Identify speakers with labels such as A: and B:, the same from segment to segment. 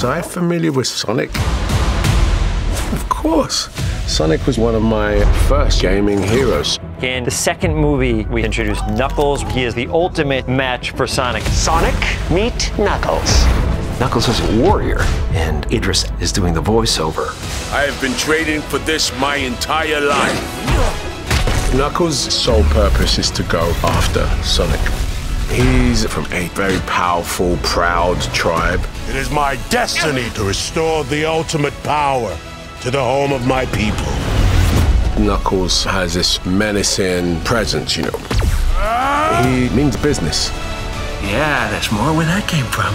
A: Was I familiar with Sonic? Of course. Sonic was one of my first gaming heroes.
B: In the second movie, we introduced Knuckles. He is the ultimate match for Sonic.
C: Sonic, meet Knuckles. Knuckles is a warrior, and Idris is doing the voiceover.
A: I have been training for this my entire life. Knuckles' sole purpose is to go after Sonic. He's from a very powerful, proud tribe.
D: It is my destiny to restore the ultimate power to the home of my people.
A: Knuckles has this menacing presence, you know. He means business.
C: Yeah, that's more where that came from.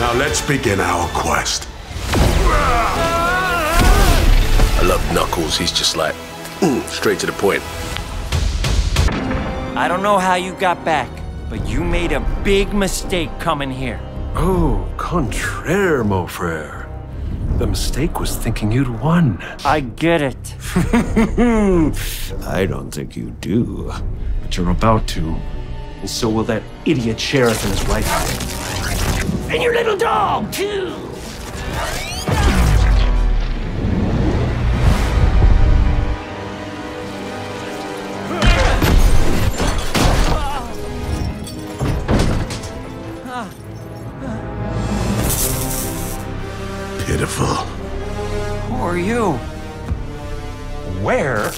D: Now let's begin our quest.
A: I love Knuckles. He's just like, mm, straight to the point.
B: I don't know how you got back, but you made a big mistake coming here.
C: Oh, contraire, mon frere. The mistake was thinking you'd won.
B: I get it.
C: I don't think you do. But you're about to. And so will that idiot sheriff and his wife. And your little dog, too!
B: Are you?
C: Where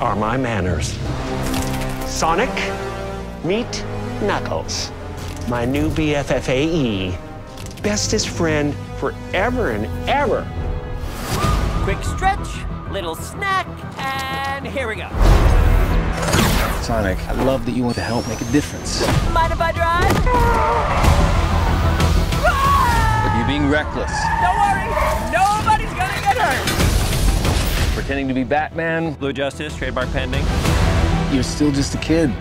C: are my manners? Sonic, meet Knuckles, my new BFFAE, bestest friend forever and ever.
B: Quick stretch, little snack, and here we go.
E: Sonic, I love that you want to help make a difference.
B: Mind if I drive?
E: But you're being reckless.
B: Don't worry, nobody's gonna get hurt.
E: Pretending to be Batman,
B: Blue Justice, trademark pending.
E: you're still just a kid.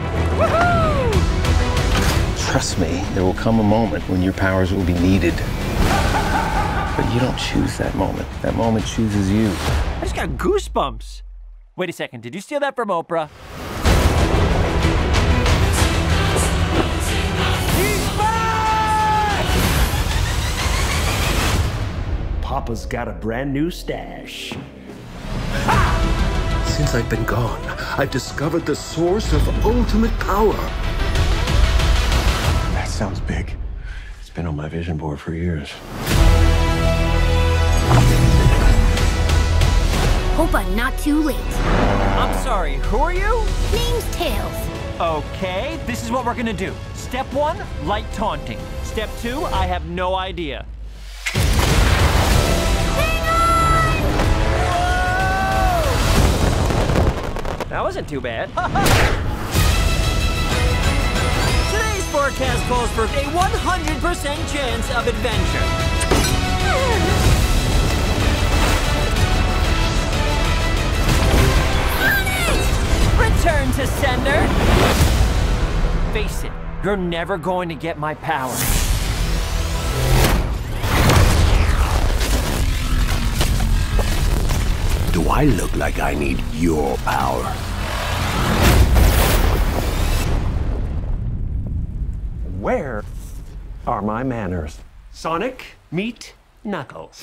E: Trust me, there will come a moment when your powers will be needed. But you don't choose that moment. That moment chooses you.
B: I just got goosebumps. Wait a second, did you steal that from Oprah?
C: Papa's got a brand new stash.
F: Since I've been gone, I've discovered the source of ultimate power.
C: That sounds big. It's been on my vision board for years.
G: Hope I'm not too late.
B: I'm sorry, who are you?
G: Name's Tails.
B: Okay, this is what we're gonna do. Step one, light taunting. Step two, I have no idea. That wasn't too bad. Today's forecast calls for a 100% chance of adventure. Return to sender. Face it, you're never going to get my power.
A: I look like I need your power?
C: Where are my manners? Sonic, meet Knuckles.